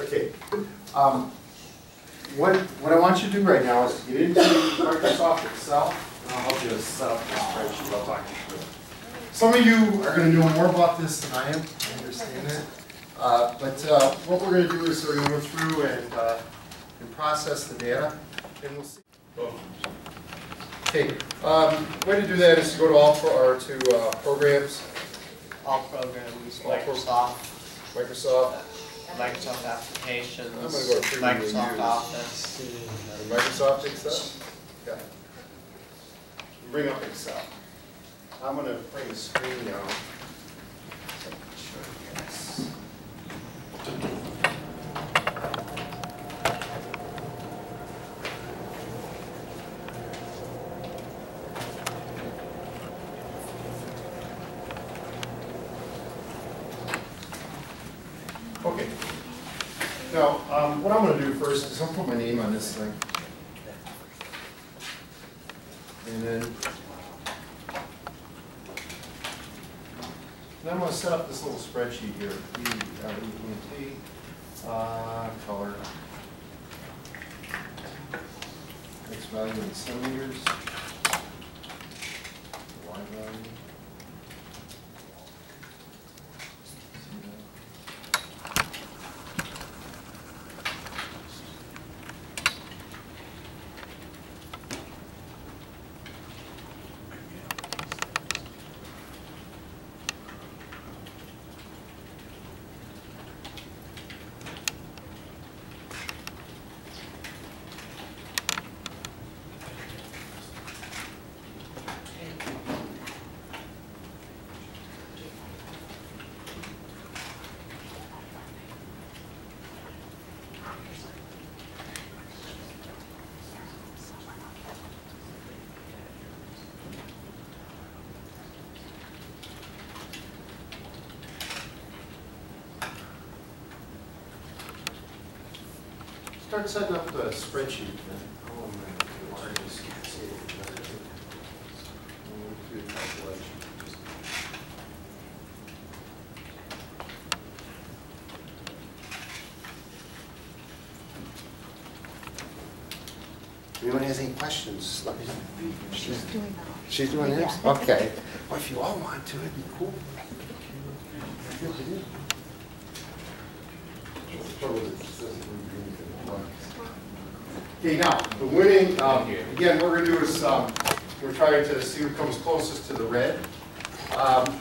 Okay. Um, What, what I want you to do right now is to get into Microsoft Excel, and I'll help you set up the spreadsheet, I'll talk you through it. Some of you are gonna know more about this than I am, I understand that. Uh, But uh, what we're gonna do is we're gonna go through and, uh, and process the data, and we'll see. Okay, um, way to do that is to go to all, pro- or to uh, programs, all programs, All Microsoft, Microsoft, Microsoft applications, I'm gonna go to frequently Microsoft. Office. and Microsoft Excel. Yeah. Bring up Excel. I'm gonna bring the screen down. Yes. Okay. Now, gonna do first is I'll put my name on this thing. And then, then I'm gonna set up this little spreadsheet here, uh, color. X value in centimeters. Y value. See that? Start setting up the spreadsheet. then. Oh, man, the wire is- see it better. We'll do the calculation. If anyone has any questions, let me. She's doing that. She's doing this? Okay. Well, if you all want to, it'd be cool. Okay, now, the winning, um, again, what we're gonna do is, um, we're trying to see who comes closest to the red. Um,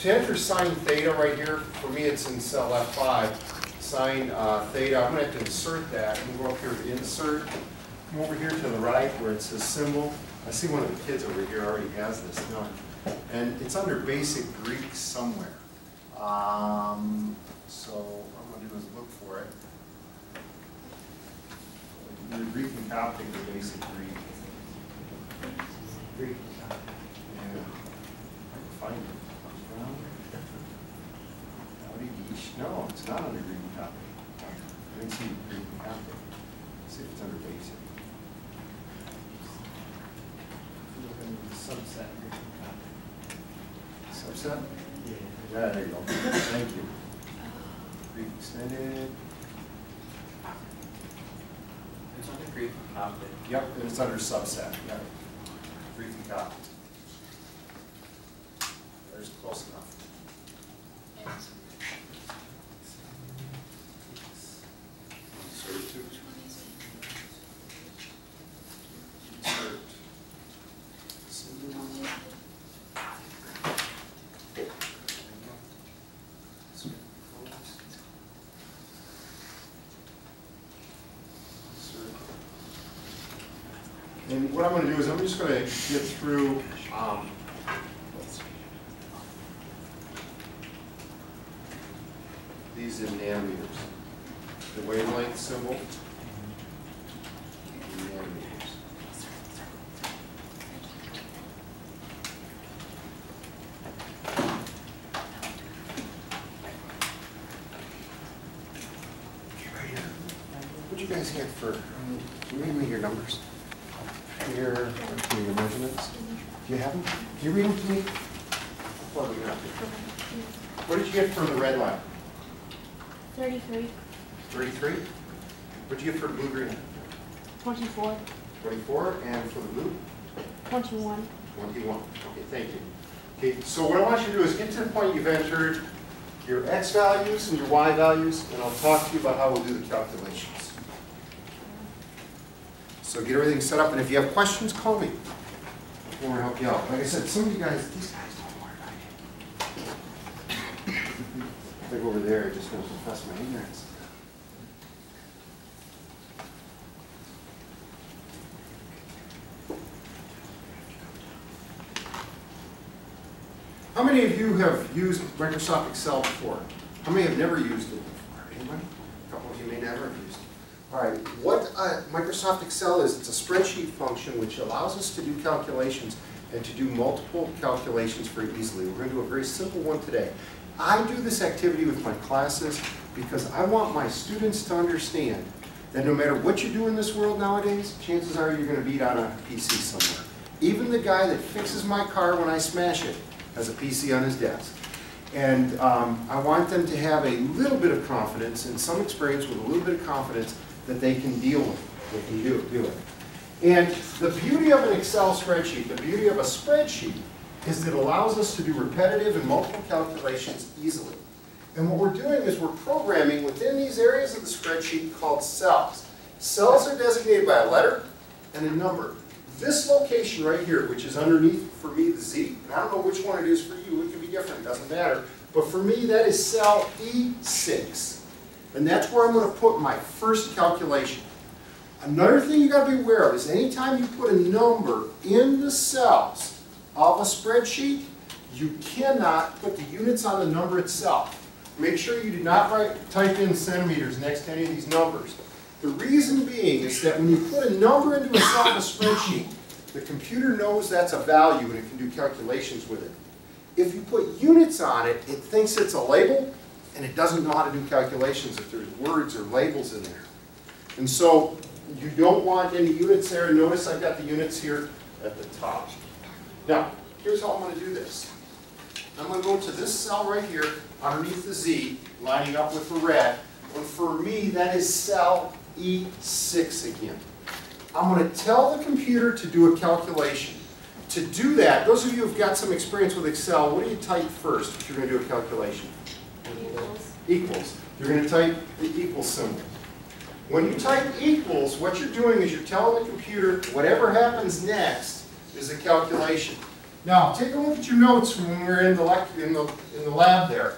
To enter sine theta right here, for me, it's in cell F5, sine uh, theta, I'm gonna have to insert that, I'm gonna go up here to insert, come over here to the right where it says symbol. I see one of the kids over here already has this done. And it's under basic Greek somewhere. Um, so what I'm gonna do is look for it. Either Greek and Coptic or basic Greek. Greek. Yeah. I can find it. Howdy geesh. No, it's not under Greek and Coptic. I didn't see Greek and Coptic. Let's see if it's under basic. Subset. Subset? Yeah, there you go. Thank you. Greek extended. It's on the Greek Coptic. Yep, and it's under subset, yep. Greek and Coptic. There's close enough. Insert to- insert. Symbol. And what I'm just gonna get through, um, these in nanometers. The wavelength symbol. What'd you guys get for, you read me your numbers? Your, your measurements? Do you have them? Can you read them to me? What do you have? What did you get for the red line? Thirty-three. Thirty-three? What did you get for the blue-green? 24, Twenty-four, and for the blue? 21. Twenty-one. Okay, thank you. Okay, so what I want you to do is get to the point you've entered your x values and your y values, and I'll talk to you about how we'll do the calculations. So get everything set up, and if you have questions, call me. To help you out. Like I said, some of you guys, these guys don't know more than I go over there, I just going to confess my ignorance. How many of you have used Microsoft Excel before? How many have never used it before? Anybody? A couple of you may never have used it. All right, what uh, Microsoft Excel is, it's a spreadsheet function which allows us to do calculations and to do multiple calculations very easily. We're going to do a very simple one today. I do this activity with my classes because I want my students to understand that no matter what you do in this world nowadays, chances are you're going to beat on a PC somewhere. Even the guy that fixes my car when I smash it has a PC on his desk. And um, I want them to have a little bit of confidence and some experience with a little bit of confidence that they can deal with, they can do, do it. And the beauty of an Excel spreadsheet, the beauty of a spreadsheet, is it allows us to do repetitive and multiple calculations easily. And what we're doing is we're programming within these areas of the spreadsheet called cells. Cells are designated by a letter and a number. This location right here, which is underneath, for me, the Z, and I don't know which one it is for you, it can be different, it doesn't matter, but for me, that is cell E6. And that's where I'm going to put my first calculation. Another thing you've got to be aware of is anytime you put a number in the cells of a spreadsheet, you cannot put the units on the number itself. Make sure you do not write, type in centimeters next to any of these numbers. The reason being is that when you put a number into a cell of a spreadsheet, the computer knows that's a value and it can do calculations with it. If you put units on it, it thinks it's a label and it doesn't know how to do calculations if there's words or labels in there. And so you don't want any units there. Notice I've got the units here at the top. Now, here's how I'm going to do this. I'm going to go to this cell right here underneath the Z, lining up with the red. And for me, that is cell E6 again. I'm going to tell the computer to do a calculation. To do that, those of you who've got some experience with Excel, what do you type first if you're going to do a calculation? Equals. You're going to type the equal symbol. When you type equals, what you're doing is you're telling the computer whatever happens next is a calculation. Now, take a look at your notes from when we were in the, in the, in the lab there.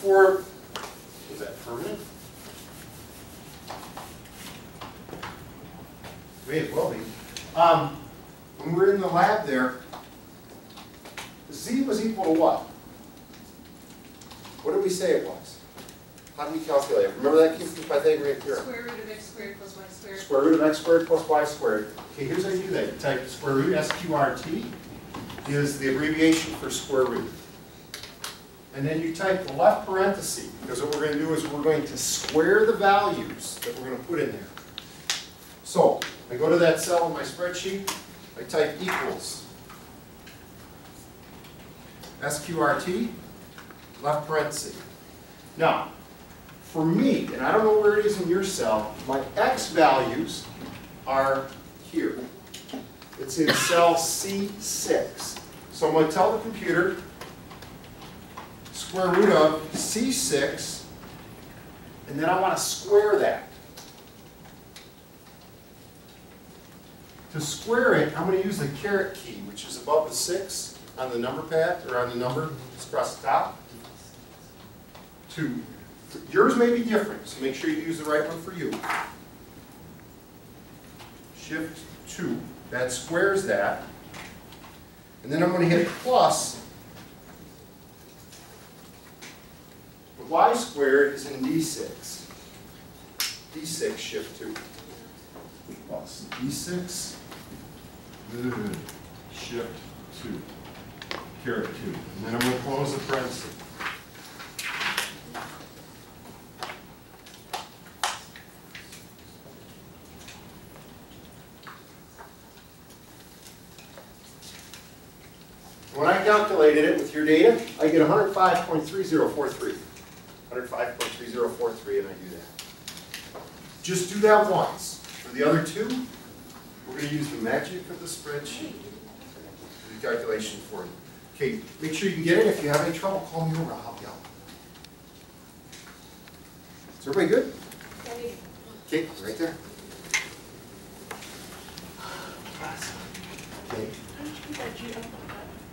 For, was that permanent? May as well be. Um, when we were in the lab there, z was equal to what? What did we say it was? How did we calculate it? Remember that came from Pythagorean theorem? Square root of x squared plus y squared. Square root of x squared plus y squared. Okay, here's how you do that. You type square root, SQRT, is the abbreviation for square root. And then you type the left parenthesis, because what we're going to do is we're going to square the values that we're going to put in there. So, I go to that cell in my spreadsheet, I type equals. SQRT, left parenthesis. Now, for me, and I don't know where it is in your cell, my x values are here. It's in cell C6. So I'm going to tell the computer square root of C6, and then I want to square that. To square it, I'm going to use the caret key, which is above the 6 on the number pad, or on the number across the top. To Yours may be different, so make sure you use the right one for you. Shift 2, that squares that. And then I'm going to hit plus. The y squared is in D6. D6 shift 2. Plus D6, shift 2, caret 2. And then I'm going to close the parenthesis. When I calculated it with your data, I get 105.3043. 105.3043, and I do that. just do that once. For the other two, we're gonna use the magic of the spreadsheet. to Do the calculation for you. Okay, make sure you can get it. If you have any trouble, call me over, I'll help you out. Is everybody good? Okay, right there. Awesome. Okay.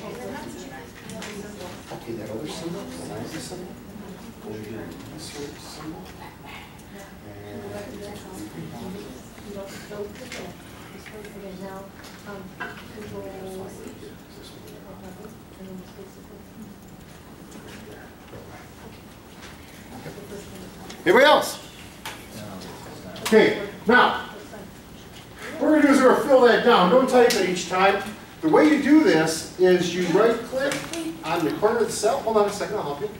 Okay, that other symbol, symbol, over here, symbol. Anybody else? Okay, now, what we're gonna do is we're gonna fill that down, don't type it each time. The way you do this is you right click on the corner of the cell, hold on a second, I'll help you.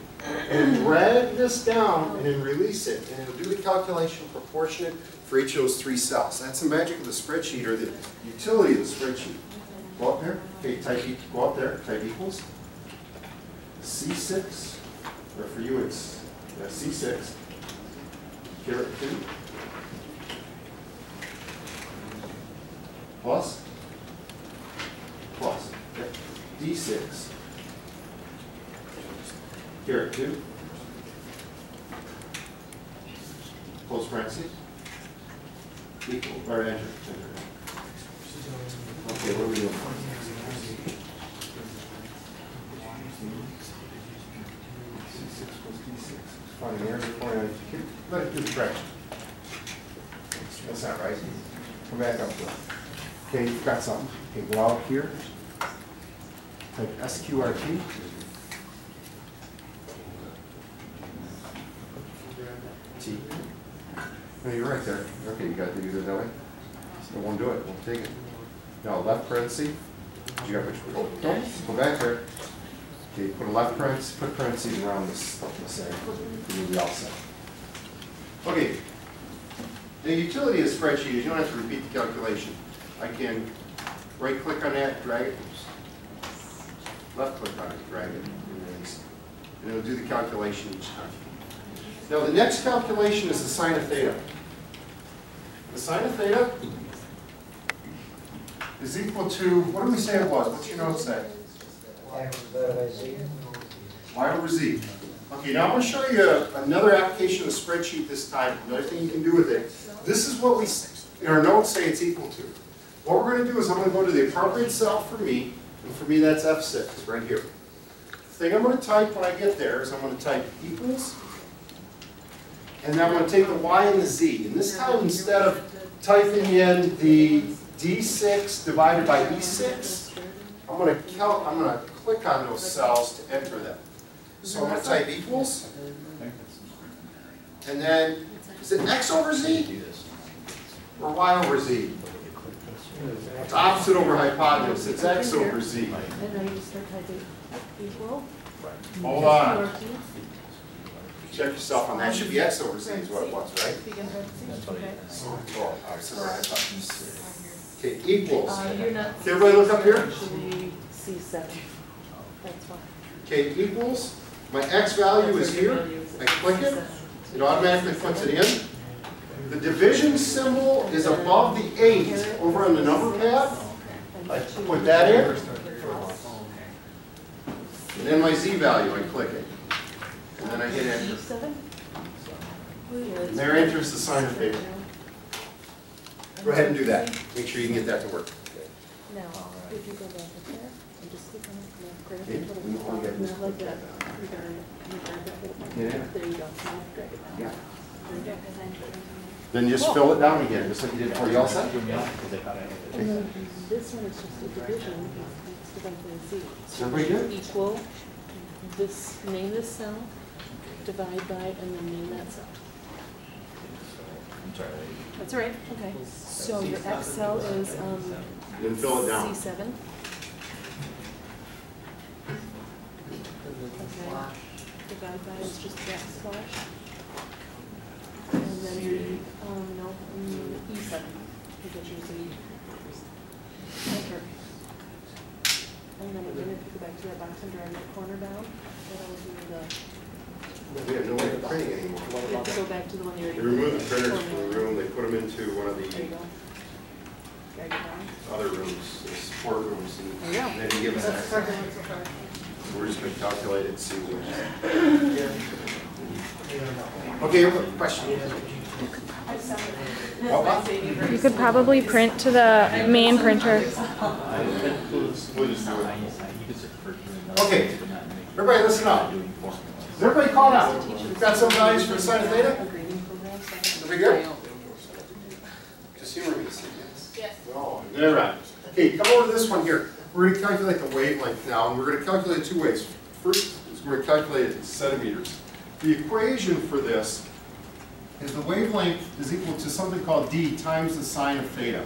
And drag this down and then release it, and it'll do the calculation proportionate for each of those three cells. That's the magic of the spreadsheet, or the utility of the spreadsheet. Go up there, okay, type, go up there, type equals. C six, or for you it's, yeah, C six. Caret two. Plus. Plus, D six. Caret two. Close parentheses. Equal, enter. enter. Okay, what are we doing? Find an area point, let it do the fraction. That's not right. Come back up to it. Okay, you've got something. Okay, go out here. Type SQRT. T. No, you're right there. Okay, you got to use it that way? It won't do it, won't take it. Now, left parenthesis. You got which, oh, don't, go back there. Okay, put a left parenthesis, put parentheses around this this area. You'll all. Okay. The utility of spreadsheet is you don't have to repeat the calculation. I can right-click on that, drag it, left-click on it, drag it, and release. And it'll do the calculation each time. Now, the next calculation is the sine of theta. The sine of theta is equal to, what do we say it was? What's your note say? Y over Z. Okay, now I'm going to show you another application of spreadsheet this time, another thing you can do with it. This is what we, in our notes say it's equal to. What we're going to do is I'm going to go to the appropriate cell for me, and for me that's F6, right here. The thing I'm going to type when I get there is I'm going to type equals, and then I'm going to take the Y and the Z. And this time, instead of typing in the D6 divided by E6, I'm going to count, I'm going to click on those cells to enter them. So I'm going to type equals, and then, is it X over Z? Or Y over Z? It's opposite over hypotenuse, it's X over Z. And then you start typing equal. Hold on, check yourself on that, should be X over Z is what it was, right? Okay. So, all right, so hypotenuse. Okay, equals. Uh, you're not. Okay, everybody look up here. C seven. That's why. Okay, equals, my X value is here, I click it, it automatically puts it in. The division symbol is above the eight over on the number pad. I put that in. And then my Z value, I click it. And then I hit enter. And there enters the sine of theta. Go ahead and do that. Make sure you can get that to work. Now, if you go back up there and just click on it, grab it, put it we only got in this the like that. You got it, you grab it, put it Yeah. There you go, drag it. Yeah. There you. Then just fill it down again, just like you did before. You all set? And then this one is just a division, it's divided by Z. So Everybody good? Equal, this, name this cell, divide by, and then name that cell. I'm sorry. That's all right, okay. So your X cell is, um, Then fill it down. C seven. Slash. The guide guy is just backslash. And then um, no, mm, E seven, because you're enter. And then again, if you go back to that box drag that corner down, that'll do the, We have no way of printing anymore. you have to go back to the one you They already. removed the printers from the room, they put them into one of There you the go. Drag it down. other rooms, the support rooms, and There you they didn't give us That's that. perfect so far. We're just gonna calculate it, see which. Okay, you have a question? What, what? You could probably print to the main printer. We'll just do it. You could search for doing Okay. but not Everybody listen up. Is everybody caught up? We've got some values for the sine of theta? A grading program, so I can- Are we good? Just humor me, yes. Yes. All right. Okay, come over to this one here. We're gonna calculate the wavelength now, and we're gonna calculate it two ways. First, is we're gonna calculate it in centimeters. The equation for this is the wavelength is equal to something called d times the sine of theta.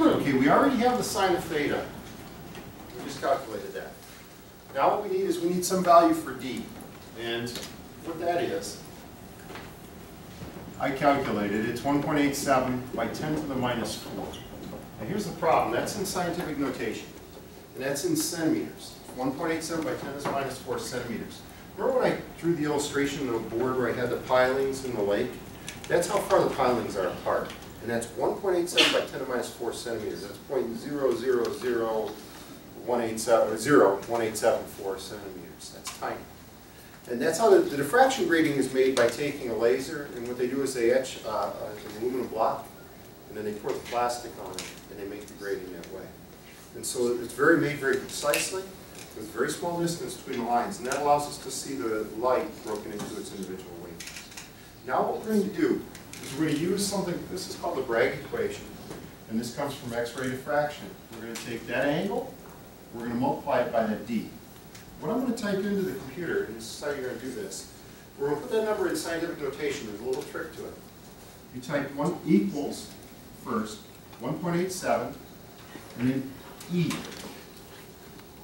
Okay, we already have the sine of theta. We just calculated that. Now what we need is we need some value for d. And what that is, I calculated, it's one point eight seven by ten to the minus four. Now here's the problem, that's in scientific notation, and that's in centimeters. One point eight seven by ten is minus four centimeters. Remember when I drew the illustration on the board where I had the pilings in the lake? That's how far the pilings are apart, and that's one point eight seven by ten to minus four centimeters. That's point zero zero zero one eight seven, zero, one eight seven four centimeters. That's tiny. And that's how the, the diffraction grating is made by taking a laser, and what they do is they etch uh, an aluminum block, and then they pour the plastic on it, and they make the grating that way. And so it's very, made very precisely, with very small distance between the lines, and that allows us to see the light broken into its individual wavelengths. Now what we're going to do is we're going to use something, this is called the Bragg equation, and this comes from X-ray diffraction. We're going to take that angle, we're going to multiply it by that D. What I'm going to type into the computer, and this is how you're going to do this, we're going to put that number in scientific notation, there's a little trick to it. You type one equals first, one point eight seven, and then E,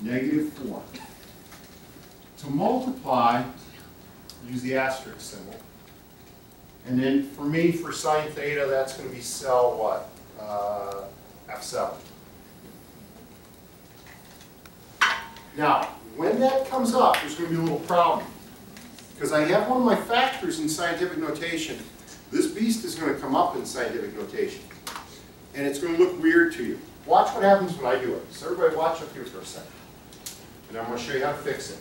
negative four. To multiply, use the asterisk symbol. And then for me, for sine theta, that's going to be cell what? Uh, F7. Now, when that comes up, there's going to be a little problem. Because I have one of my factors in scientific notation. This beast is going to come up in scientific notation. And it's going to look weird to you. Watch what happens when I do it. So everybody watch up here for a second. And I'm going to show you how to fix it.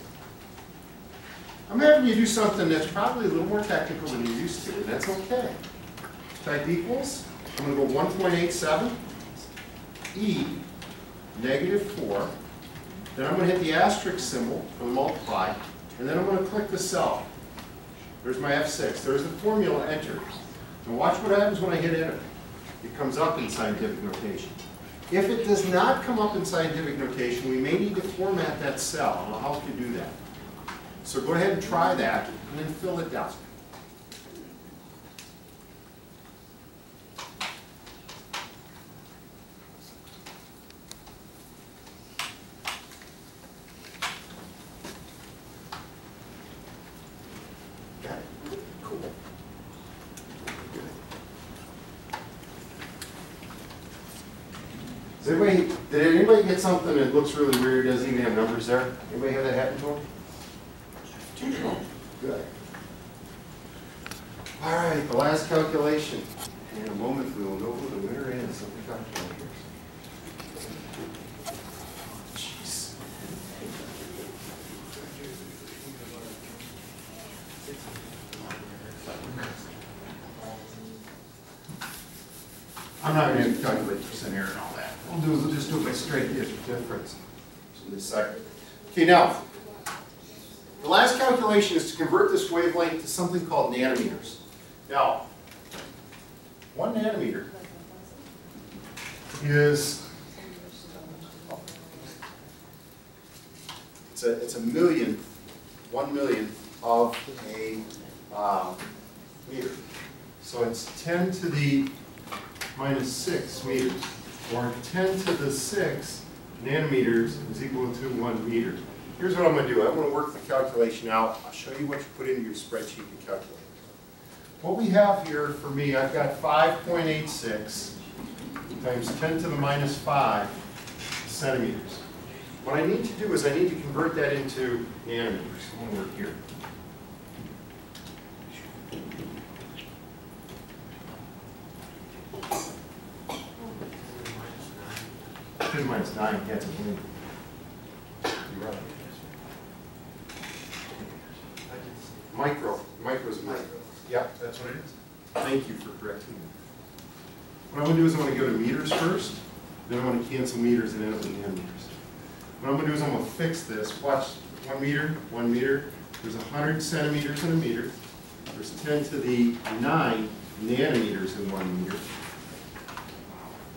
I'm having you do something that's probably a little more technical than you're used to, and that's okay. Type equals, I'm going to go 1.87, E, negative 4, then I'm going to hit the asterisk symbol for the multiply, and then I'm going to click the cell. There's my F6. There's the formula entered. And watch what happens when I hit enter. It comes up in scientific notation. If it does not come up in scientific notation, we may need to format that cell, I'll help you do that. So go ahead and try that, and then fill it down. Got it? Cool. Good. Does anybody, did anybody get something that looks really weird, doesn't even have numbers there? Anybody have that happen to them? Good. All right, the last calculation. In a moment, we will know who the winner is of the calculators. Jeez. I'm not going to calculate percent error and all that. What we'll do is we'll just do it by straight dif- difference. So this second. Okay, now, the last calculation is to convert this wavelength to something called nanometers. Now, one nanometer is, it's a, it's a million, one million of a um, meter. So it's ten to the minus six meters, or ten to the six nanometers is equal to one meter. Here's what I'm gonna do, I'm gonna work the calculation out, I'll show you what you put into your spreadsheet to calculate. What we have here for me, I've got five point eight six times ten to the minus five centimeters. What I need to do is I need to convert that into nanometers, I'm gonna work here. Ten minus nine, that's a million. You're right. Micro, micro's micro. Yeah, that's what it is. Thank you for correcting me. What I'm gonna do is I'm gonna go to meters first, then I'm gonna cancel meters and end up with nanometers. What I'm gonna do is I'm gonna fix this, watch, one meter, one meter, there's hundred centimeters in a meter, there's ten to the nine nanometers in one meter.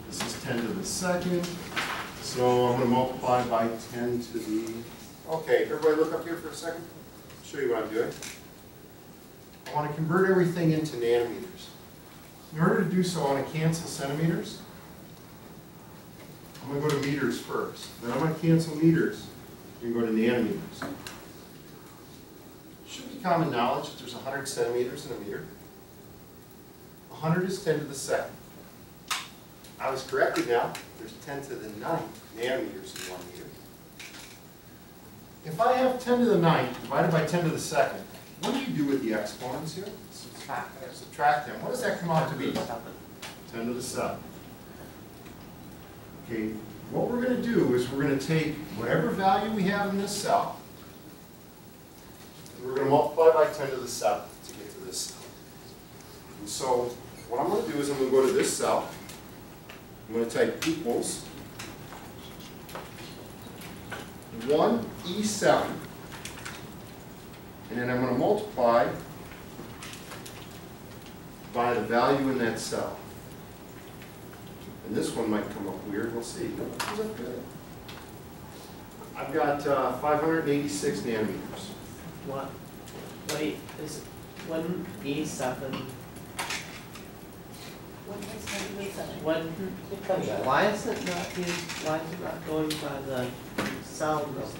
This is ten to the second, so I'm gonna multiply by ten to the, okay, everybody look up here for a second, show you what I'm doing. I wanna convert everything into nanometers. In order to do so, I want to cancel centimeters. I'm going to go to meters first. Then I'm going to cancel meters and go to nanometers. Should be common knowledge that there's 100 centimeters in a meter. 100 is 10 to the second. I was corrected now. There's 10 to the ninth nanometers in one meter. If I have 10 to the ninth divided by 10 to the second, what do you do with the exponents here? Subtract it. Subtract them. What does that come out to be? Seven. 10 to the 7. Okay, what we're going to do is we're going to take whatever value we have in this cell, and we're going to multiply by 10 to the 7 to get to this cell. And so what I'm going to do is I'm going to go to this cell, I'm going to type equals 1E7. And then I'm going to multiply by the value in that cell. And this one might come up weird. We'll see. I've got uh, 586 nanometers. What? Wait, is 1E7 one, It comes out. why is it not used, why is it not going by the cell numbers?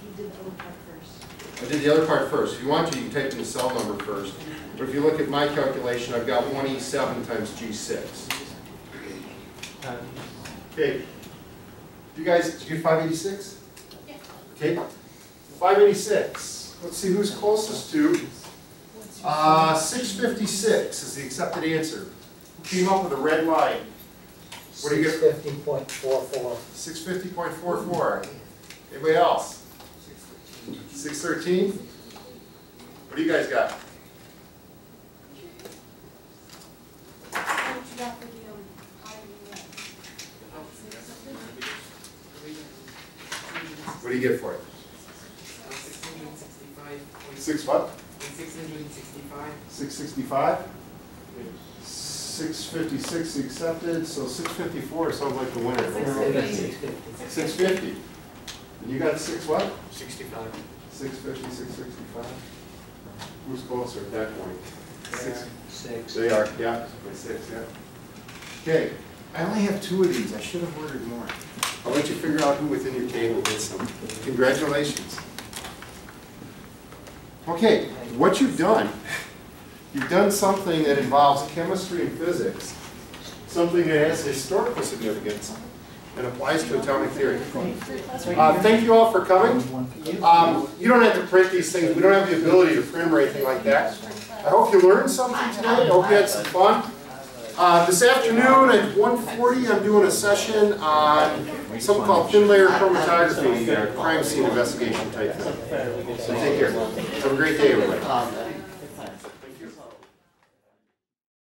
He did the other part first. I did the other part first. If you want to, you can type in the cell number first. But if you look at my calculation, I've got 1E7 times G6. Um, Okay. You guys, did you get 586? Yeah. Okay. 586. Let's see who's closest to. Uh, 656 is the accepted answer. Who came up with a red line? What do you get? Six fifty point four four. 650.44. Anybody else? 613? What do you guys got? What you got for the, What do you get for it? Six hundred and sixty-five point, Six what? six hundred and sixty-five. 665? 656 accepted, so 654 sounds like the winner. Six fifty. 650. And you got six what? Sixty-five. 650, 665? Who's closer at that point? Six. Six. They are, yeah, by six, yeah. Okay, I only have two of these, I should have ordered more. I'll let you figure out who within your table gets them. Congratulations. Okay, what you've done, you've done something that involves chemistry and physics, something that has historical significance and applies to atomic theory. Uh, thank you all for coming. Um, you don't have to print these things, we don't have the ability to print or anything like that. I hope you learned something today, I hope you had some fun. Uh, this afternoon at 1:40, I'm doing a session on something called thin layer chromatography, uh, crime scene investigation type thing. So take care. Have a great day, everybody.